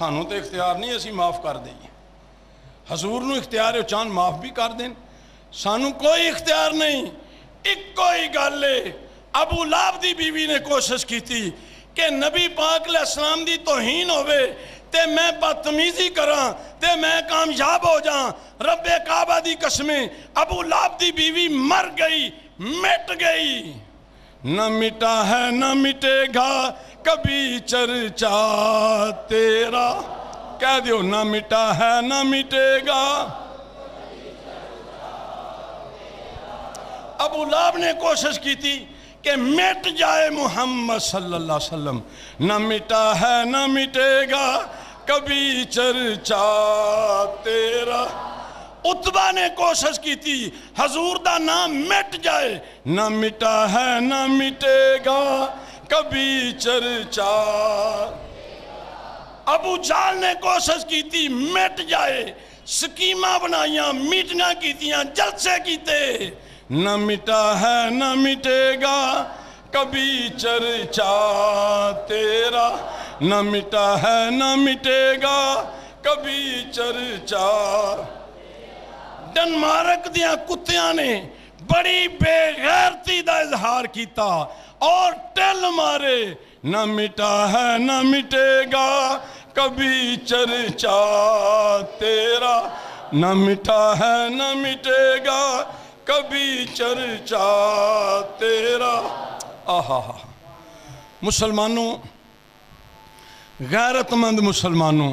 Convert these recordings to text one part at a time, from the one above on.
ਸਾਨੂੰ ਤੇ ਇਖਤਿਆਰ ਨਹੀਂ ਅਸੀਂ ਮਾਫ ਕਰ ਦਈਏ ਹਜ਼ੂਰ ਨੂੰ ਇਖਤਿਆਰ ਹੈ ਉਹ ਚਾਹਨ ਮਾਫ ਵੀ ਕਰ ਦੇਣ ਸਾਨੂੰ ਕੋਈ ਇਖਤਿਆਰ ਨਹੀਂ ਇੱਕੋ ਹੀ ਗੱਲ ਏ ਅਬੂ ਲਾਬ ਦੀ ਬੀਵੀ ਨੇ ਕੋਸ਼ਿਸ਼ ਕੀਤੀ ਕਿ ਨਬੀ ਪਾਕ ਅਲੈਹਿਸਲਾਮ ਦੀ ਤੋਹੀਨ ਹੋਵੇ ਤੇ ਮੈਂ ਬਦਤਮੀਜ਼ੀ ਕਰਾਂ ਤੇ ਮੈਂ ਕਾਮਯਾਬ ਹੋ ਜਾ ਰੱਬੇ ਕਾਬਾ ਦੀ ਕਸਮੇ ਅਬੂ ਲਾਬ ਦੀ ਬੀਵੀ ਮਰ ਗਈ ਮਿਟ ਗਈ न मिटा है न मिटेगा कभी चर्चा तेरा, कह दियो, न मिटा है, ना मिटेगा। अबू लाब ने कोशिश की थी कि मिट जाए मोहम्मद सल्लल्लाहु अलैहि वसल्लम। न मिटा है, न मिटेगा, कभी चर्चा तेरा। उतबा ने कोशिश की थी, हजूर का नाम मिट जाए, न मिटा है, न मिटेगा। कभी चर्चा। अबू जाल ने कोशिश की थी, मिट जाए। स्कीमा बनाइया, मीटिंगा की जलसे किते। न मिटा है, न मिटेगा, कभी चर्चा तेरा। न मिटा है, न मिटेगा, कभी चर्चा। डनमार्क दिया कुत्तिया ने बड़ी बेगैरती का इजहार किया और टेल मारे, न मिटा है, न मिटेगा, कभी चर्चा तेरा। न मिटा है, न मिटेगा, कभी चर्चा तेरा। आहा मुसलमानों, गैरतमंद मुसलमानों,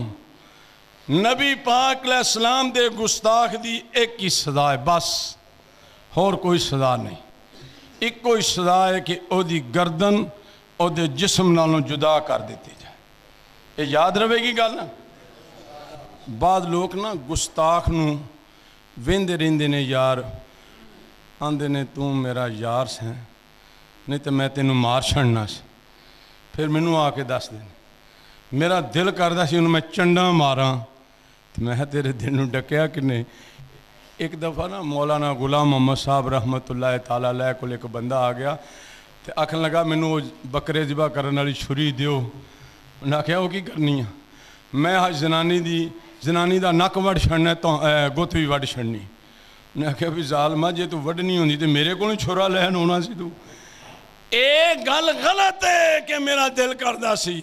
नबी पाक सलाम दे गुस्ताख दी एक ही सदा है, बस और कोई सदा नहीं। ਇੱਕੋ ਹੀ ਸਜ਼ਾ ਹੈ ਕਿ ਉਹਦੀ ਗਰਦਨ ਉਹਦੇ ਜਿਸਮ ਨਾਲੋਂ ਜੁਦਾ ਕਰ ਦਿੱਤੀ ਜਾਏ ਇਹ ਯਾਦ ਰਵੇਗੀ ਗੱਲ ਬਾਦ ਲੋਕ ਨਾ ਗੁਸਤਾਖ ਨੂੰ ਵੇਂਦੇ ਰਹਿੰਦੇ ਨੇ ਯਾਰ ਆਂਦੇ ਨੇ ਤੂੰ ਮੇਰਾ ਯਾਰ ਸੈਂ ਨਹੀਂ ਤੇ ਮੈਂ ਤੈਨੂੰ ਮਾਰ ਛੱਡਣਾ ਸੀ ਫਿਰ ਮੈਨੂੰ ਆ ਕੇ ਦੱਸ ਦੇ ਮੇਰਾ ਦਿਲ ਕਰਦਾ ਸੀ ਉਹਨੂੰ ਮੈਂ ਚੰਡਾ ਮਾਰਾਂ ਤੇ ਮੈਂ ਕਿਹਾ ਤੇਰੇ ਦਿਲ ਨੂੰ ਡਕਿਆ ਕਿਨੇ ਇੱਕ ਦਫਾ ਨਾ ਮੌਲਾਨਾ ਗੁਲਾਮ ਮੁਹੰਮਦ ਸਾਹਿਬ ਰਹਿਮਤੁਲਾਹ ਤਾਲਾ ਅਲੈਹ ਕੋਲ ਇੱਕ ਬੰਦਾ ਆ ਗਿਆ ਤੇ ਆਖਣ ਲੱਗਾ ਮੈਨੂੰ ਉਹ ਬੱਕਰੇ ਜ਼ਿਬਾ ਕਰਨ ਵਾਲੀ ਛੁਰੀ ਦਿਓ ਉਹਨਾਂ ਆਖਿਆ ਉਹ ਕੀ ਕਰਨੀ ਆ ਮੈਂ ਹਾਂ ਜਨਾਨੀ ਦੀ ਜਨਾਨੀ ਦਾ ਨੱਕ ਵੱਢ ਛੱਡਣਾ ਤਾਂ ਗੁੱਤ ਵੀ ਵੱਢ ਛੱਡਣੀ ਉਹਨੇ ਆਖਿਆ ਵੀ ਜ਼ਾਲਮਾ ਜੇ ਤੂੰ ਵੱਢਣੀ ਹੁੰਦੀ ਤੇ ਮੇਰੇ ਕੋਲੋਂ ਛੁਰਾ ਲੈਣ ਆਉਣਾ ਸੀ ਤੂੰ ਇਹ ਗੱਲ ਗਲਤ ਹੈ ਕਿ ਮੇਰਾ ਦਿਲ ਕਰਦਾ ਸੀ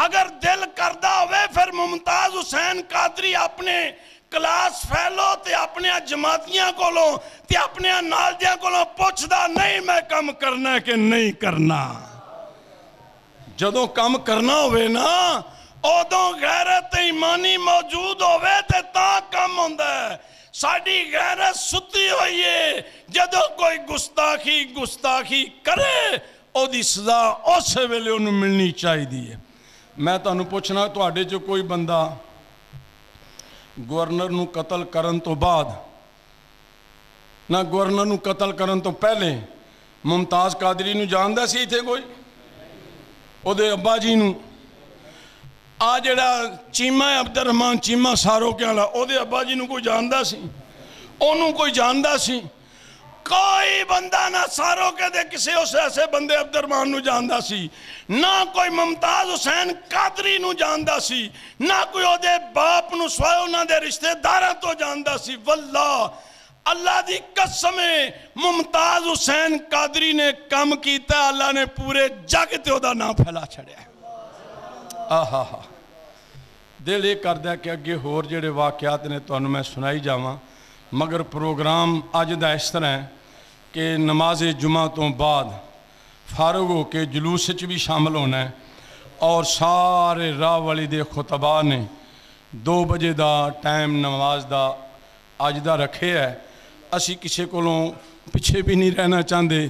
ਅਗਰ ਦਿਲ ਕਰਦਾ ਹੋਵੇ ਫਿਰ ਮੁਮਤਾਜ਼ ਹੁਸੈਨ ਕਾਦਰੀ ਆਪਣੇ ਕਲਾਸ ਫੈਲੋ ਤੇ ਆਪਣੇ ਜਮਾਤੀਆਂ ਕੋਲੋਂ ਤੇ ਆਪਣੇ ਨਾਲਦਿਆਂ ਕੋਲੋਂ ਪੁੱਛਦਾ ਨਹੀਂ ਮੈਂ ਕੰਮ ਕਰਨਾ ਕਿ ਨਹੀਂ ਕਰਨਾ ਜਦੋਂ ਕੰਮ ਕਰਨਾ ਹੋਵੇ ਨਾ ਉਦੋਂ ਗੈਰਤ ਤੇ ਇਮਾਨੀ ਮੌਜੂਦ ਹੋਵੇ ਤੇ ਤਾਂ ਕੰਮ ਹੁੰਦਾ ਹੈ ਸਾਡੀ ਗੈਰਤ ਸੁੱਤੀ ਹੋਈ ਏ ਜਦੋਂ ਕੋਈ ਗੁਸਤਾਖੀ ਗੁਸਤਾਖੀ ਕਰੇ ਉਹਦੀ ਸਜ਼ਾ ਉਸੇ ਵੇਲੇ ਉਹਨੂੰ ਮਿਲਣੀ ਚਾਹੀਦੀ ਹੈ ਮੈਂ ਤੁਹਾਨੂੰ ਪੁੱਛਣਾ, ਤੁਹਾਡੇ 'ਚ ਕੋਈ ਬੰਦਾ ਗਵਰਨਰ ਨੂੰ ਕਤਲ ਕਰਨ ਤੋਂ ਬਾਅਦ, ਨਾ ਗਵਰਨਰ ਨੂੰ ਕਤਲ ਕਰਨ ਤੋਂ ਪਹਿਲੇ ਮੁਮਤਾਜ਼ ਕਾਦਰੀ ਨੂੰ ਜਾਣਦਾ ਸੀ ਇੱਥੇ ਕੋਈ? ਉਹਦੇ ਅੱਬਾ ਜੀ ਨੂੰ? ਆ ਜਿਹੜਾ ਚੀਮਾ ਅਬਦਰ ਰਹਿਮਾਨ ਚੀਮਾ ਸਾਰੋਕਿਆਂ ਵਾਲਾ, ਉਹਦੇ ਅੱਬਾ ਜੀ ਨੂੰ ਕੋਈ ਜਾਣਦਾ ਸੀ? ਉਹਨੂੰ ਕੋਈ ਜਾਣਦਾ ਸੀ? ਕੋਈ ਬੰਦਾ ਨਾ ਸਾਰੋਕੇ ਦੇ ਕਿਸੇ ਉਸ ਐਸੇ ਬੰਦੇ ਅਬਦਰਮਾਨ ਨੂੰ ਜਾਣਦਾ ਸੀ ਨਾ ਕੋਈ ਮਮਤਾਜ਼ ਹੁਸੈਨ ਕਾਦਰੀ ਨੂੰ ਜਾਣਦਾ ਸੀ ਨਾ ਕੋਈ ਉਹਦੇ ਬਾਪ ਨੂੰ ਸਵਾਇ ਉਹਨਾਂ ਦੇ ਰਿਸ਼ਤੇਦਾਰਾਂ ਤੋਂ ਜਾਣਦਾ ਸੀ ਵੱਲਾ ਅੱਲਾ ਦੀ ਕਸਮ ਹੈ ਮੁਮਤਾਜ਼ ਹੁਸੈਨ ਕਾਦਰੀ ਨੇ ਕੰਮ ਕੀਤਾ ਅੱਲਾ ਨੇ ਪੂਰੇ ਜਗ ਤੇ ਉਹਦਾ ਨਾਮ ਫੈਲਾ ਛੜਿਆ ਆਹਾ ਹਾ ਦਿਲ ਇਹ ਕਰਦਾ ਕਿ ਅੱਗੇ ਹੋਰ ਜਿਹੜੇ ਵਾਕਿਆਤ ਨੇ ਤੁਹਾਨੂੰ ਮੈਂ ਸੁਣਾਈ ਜਾਵਾਂ ਮਗਰ ਪ੍ਰੋਗਰਾਮ ਅੱਜ ਦਾ ਇਸ ਤਰ੍ਹਾਂ ਹੈ ਕਿ ਨਮਾਜ਼ ਜੁਮਾ ਤੋਂ ਬਾਅਦ ਫਾਰਗ ਹੋ ਕੇ ਜਲੂਸ ਵਿੱਚ ਵੀ ਸ਼ਾਮਲ ਹੋਣਾ ਹੈ ਔਰ ਸਾਰੇ ਰਾਹ ਵਾਲੀ ਦੇ ਖੁਤਬਾ ਨੇ 2 ਵਜੇ ਦਾ ਟਾਈਮ ਨਮਾਜ਼ ਦਾ ਅੱਜ ਦਾ ਰੱਖਿਆ ਹੈ ਅਸੀਂ ਕਿਸੇ ਕੋਲੋਂ ਪਿੱਛੇ ਵੀ ਨਹੀਂ ਰਹਿਣਾ ਚਾਹੁੰਦੇ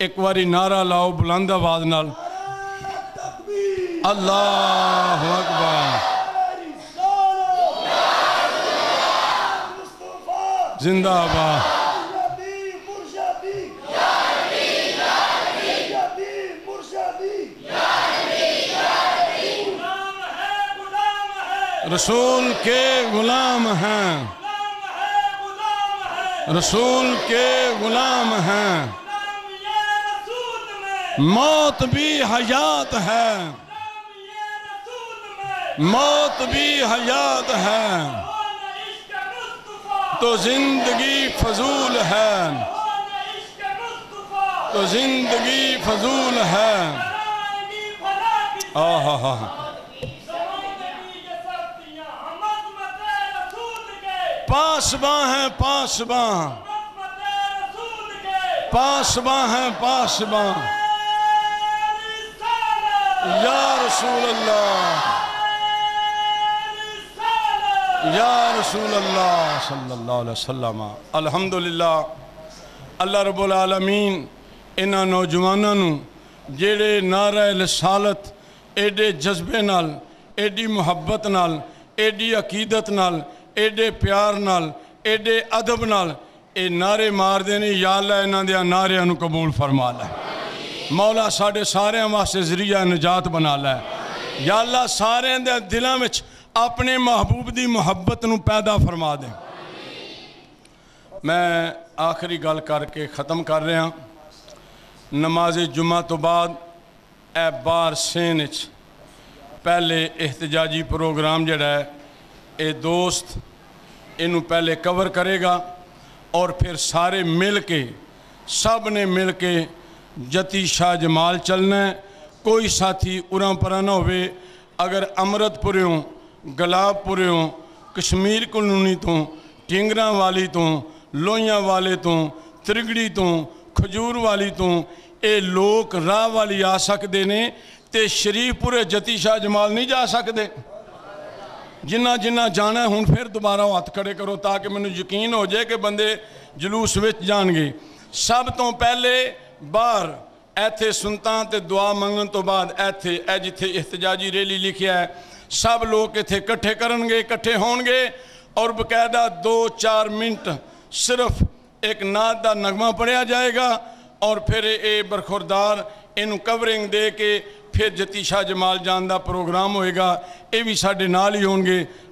ਇੱਕ ਵਾਰੀ ਨਾਰਾ ਲਾਓ ਬੁਲੰਦ ਆਵਾਜ਼ ਨਾਲ ਅੱਲਾਹੁ ਅਕਬਰ ਜ਼ਿੰਦਾਬਾਦ रसूल के गुलाम हैं। रसूल के गुलाम हैं। मौत भी हयात है। मौत भी हयात है। हो तो ज़िंदगी फजूल है। हो तो ज़िंदगी फजूल है। आहा हा ज़िंदगी ये सख्तियाँ हम अजमत रसूल के पासबां हैं पासबां अजमत रसूल के पासबां हैं पासबां रिसालत या रसूल अल्लाह रिसालत या रसूल अल्लाह सल्लल्लाहु अलैहि वसल्लम अल्हम्दुलिल्लाह अल्लाह रब्बुल आलमीन ਇਹਨਾਂ ਨੌਜਵਾਨਾਂ ਨੂੰ ਜਿਹੜੇ ਨਾਰਾ ਰਸਾਲਤ ਐਡੇ ਜਜ਼ਬੇ ਨਾਲ ਐਡੀ ਮੁਹੱਬਤ ਨਾਲ ਐਡੀ ਅਕੀਦਤ ਨਾਲ ਐਡੇ ਪਿਆਰ ਨਾਲ ਐਡੇ ਅਦਬ ਨਾਲ ਇਹ ਨਾਰੇ ਮਾਰਦੇ ਨੇ ਯਾ ਅੱਲਾ ਇਹਨਾਂ ਦੇ ਨਾਰਿਆਂ ਨੂੰ ਕਬੂਲ ਫਰਮਾ ਲੈ ਮੌਲਾ ਸਾਡੇ ਸਾਰਿਆਂ ਵਾਸਤੇ ਜ਼ਰੀਆ ਨਜਾਤ ਬਣਾ ਲੈ ਯਾ ਅੱਲਾ ਸਾਰਿਆਂ ਦੇ ਦਿਲਾਂ ਵਿੱਚ ਆਪਣੇ ਮਹਬੂਬ ਦੀ ਮੁਹੱਬਤ ਨੂੰ ਪੈਦਾ ਫਰਮਾ ਦੇ ਮੈਂ ਆਖਰੀ ਗੱਲ ਕਰਕੇ ਖਤਮ ਕਰ ਰਿਹਾ ਨਮਾਜ਼ ਜੁਮਾ ਤੋਂ ਬਾਅਦ ਇਹ ਬਾਰ ਸੇਨ ਵਿੱਚ ਪਹਿਲੇ ਇhtਜਾਜੀ ਪ੍ਰੋਗਰਾਮ ਜਿਹੜਾ ਹੈ ਇਹ ਦੋਸਤ इनू पहले कवर करेगा और फिर सारे मिल के सबने मिल के जति शाह जमाल चलना है। कोई साथी उरा परा ना हो अगर अमृतपुरों गुलाबपुरों कश्मीर कलूनी तो टिंगरा वाली तो लोहिया वाले तो त्रिगड़ी तो खजूर वाली तो ये लोग राह वाली आ सकते ने तो शरीफपुरे जति शाह जमाल नहीं जा सकते। ਜਿੰਨਾ ਜਿੰਨਾ ਜਾਣਾ ਹੁਣ ਫਿਰ ਦੁਬਾਰਾ ਉਹ ਹੱਥ ਖੜੇ ਕਰੋ ਤਾਂ ਕਿ ਮੈਨੂੰ ਯਕੀਨ ਹੋ ਜਾਏ ਕਿ ਬੰਦੇ ਜਲੂਸ ਵਿੱਚ ਜਾਣਗੇ। ਸਭ ਤੋਂ ਪਹਿਲੇ ਬਾਹਰ, ਇੱਥੇ ਸੁਨਤਾਂ ਤੇ ਦੁਆ ਮੰਗਣ ਤੋਂ ਬਾਅਦ ਇੱਥੇ, ਇਹ ਜਿੱਥੇ ਇhtਜਾਜੀ ਰੈਲੀ ਲਿਖਿਆ ਹੈ, ਸਭ ਲੋਕ ਇੱਥੇ ਇਕੱਠੇ ਕਰਨਗੇ, ਇਕੱਠੇ ਹੋਣਗੇ ਔਰ ਬਕਾਇਦਾ 2-4 ਮਿੰਟ ਸਿਰਫ ਇੱਕ ਨਾਦ ਦਾ ਨਗਮਾ ਪੜਿਆ ਜਾਏਗਾ ਔਰ ਫਿਰ ਇਹ ਬਰਖੁਰਦਾਰ ਇਹਨੂੰ ਕਵਰਿੰਗ ਦੇ ਕੇ ਫਿਰ ਜਤੀ ਸ਼ਾਹ ਜਮਾਲ ਜਾਨ ਦਾ ਪ੍ਰੋਗਰਾਮ ਹੋਏਗਾ ਇਹ ਵੀ ਸਾਡੇ ਨਾਲ ਹੀ ਹੋਣਗੇ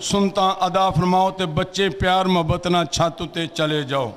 ਸੁਨਤਾ ਅਦਾ ਫਰਮਾਓ ਤੇ ਬੱਚੇ ਪਿਆਰ ਮੁਹੱਬਤ ਨਾਲ ਛੱਤ ਉਤੇ ਚਲੇ ਜਾਓ